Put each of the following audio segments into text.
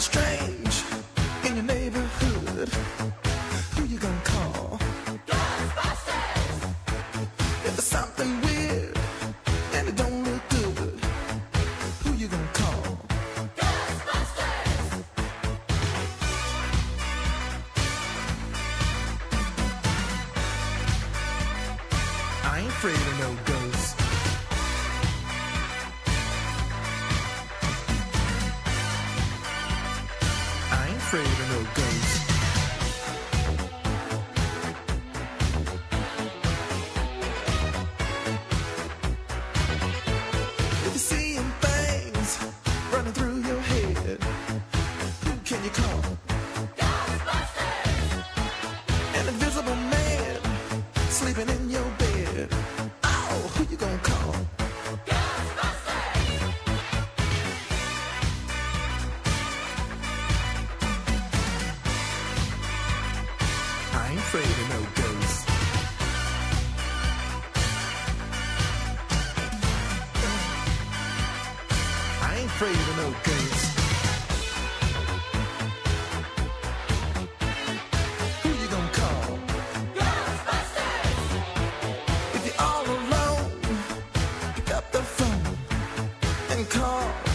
something strange in your neighborhood, who you gonna call? Ghostbusters! If there's something weird and it don't look good, who you gonna call? Ghostbusters! I ain't afraid of no ghosts. If you're seeing things running through your head, who can you call? An invisible man sleeping in your ain't afraid of no ghosts. I ain't afraid of no ghosts. Who you gonna call? If you're all alone, pick up the phone and call.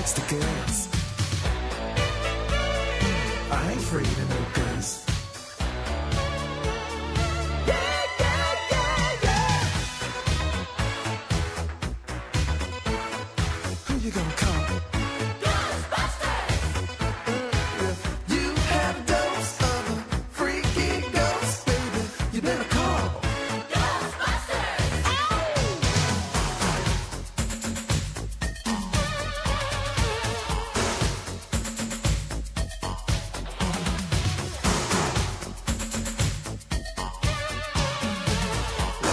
Likes the girls. I ain't afraid of no